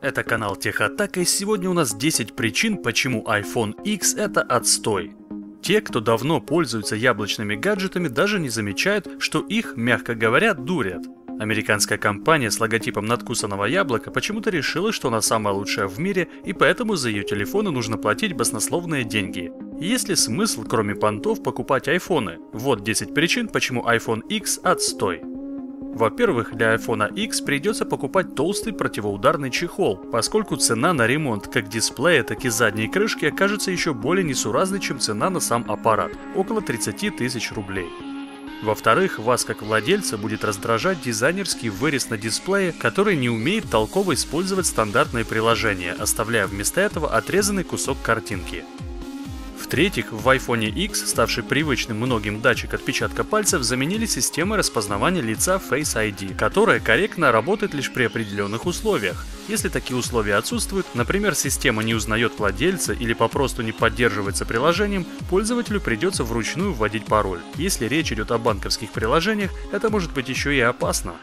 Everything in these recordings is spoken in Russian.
Это канал Техатака и сегодня у нас 10 причин, почему iPhone X это отстой. Те, кто давно пользуются яблочными гаджетами, даже не замечают, что их, мягко говоря, дурят. Американская компания с логотипом надкусанного яблока почему-то решила, что она самая лучшая в мире, и поэтому за ее телефоны нужно платить баснословные деньги. Есть ли смысл, кроме понтов, покупать айфоны? Вот 10 причин, почему iPhone X отстой. Во-первых, для iPhone X придется покупать толстый противоударный чехол, поскольку цена на ремонт как дисплея, так и задней крышки окажется еще более несуразной, чем цена на сам аппарат – около 30 тысяч рублей. Во-вторых, вас как владельца будет раздражать дизайнерский вырез на дисплее, который не умеет толково использовать стандартные приложения, оставляя вместо этого отрезанный кусок картинки. В-третьих, в iPhone X, ставший привычным многим датчик отпечатка пальцев, заменили системой распознавания лица Face ID, которая корректно работает лишь при определенных условиях. Если такие условия отсутствуют, например, система не узнает владельца или попросту не поддерживается приложением, пользователю придется вручную вводить пароль. Если речь идет о банковских приложениях, это может быть еще и опасно.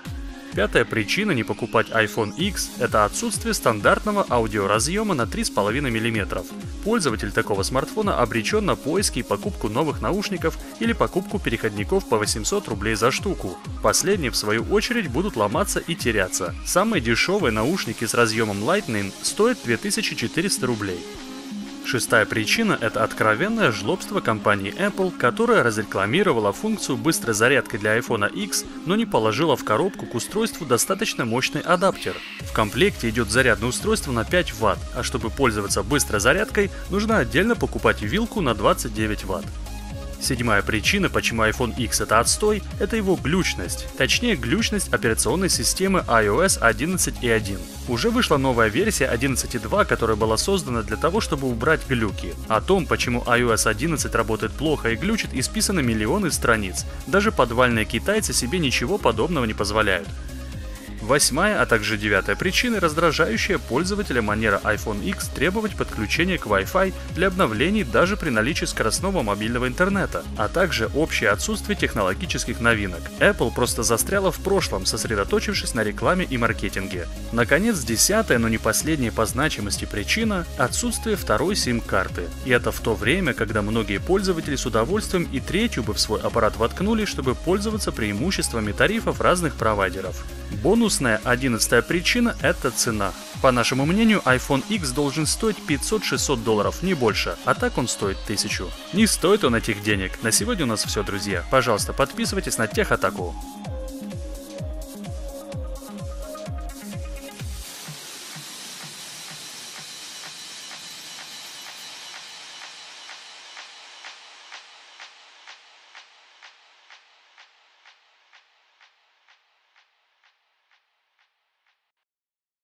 Пятая причина не покупать iPhone X – это отсутствие стандартного аудиоразъема на 3,5 мм. Пользователь такого смартфона обречен на поиски и покупку новых наушников или покупку переходников по 800 рублей за штуку. Последние, в свою очередь, будут ломаться и теряться. Самые дешевые наушники с разъемом Lightning стоят 2400 рублей. Шестая причина – это откровенное жлобство компании Apple, которая разрекламировала функцию быстрой зарядки для iPhone X, но не положила в коробку к устройству достаточно мощный адаптер. В комплекте идет зарядное устройство на 5 Вт, а чтобы пользоваться быстрой зарядкой, нужно отдельно покупать вилку на 29 Вт. Седьмая причина, почему iPhone X это отстой, это его глючность, точнее глючность операционной системы iOS 11.1. Уже вышла новая версия 11.2, которая была создана для того, чтобы убрать глюки. О том, почему iOS 11 работает плохо и глючит, исписаны миллионы страниц. Даже подвальные китайцы себе ничего подобного не позволяют. Восьмая, а также девятая причина – раздражающая пользователя манера iPhone X требовать подключения к Wi-Fi для обновлений даже при наличии скоростного мобильного интернета, а также общее отсутствие технологических новинок. Apple просто застряла в прошлом, сосредоточившись на рекламе и маркетинге. Наконец, десятая, но не последняя по значимости причина – отсутствие второй сим-карты. И это в то время, когда многие пользователи с удовольствием и третью бы в свой аппарат воткнули, чтобы пользоваться преимуществами тарифов разных провайдеров. Бонусная одиннадцатая причина – это цена. По нашему мнению, iPhone X должен стоить 500-600 долларов, не больше, а так он стоит 1000. Не стоит он этих денег. На сегодня у нас все, друзья. Пожалуйста, подписывайтесь на Техатаку.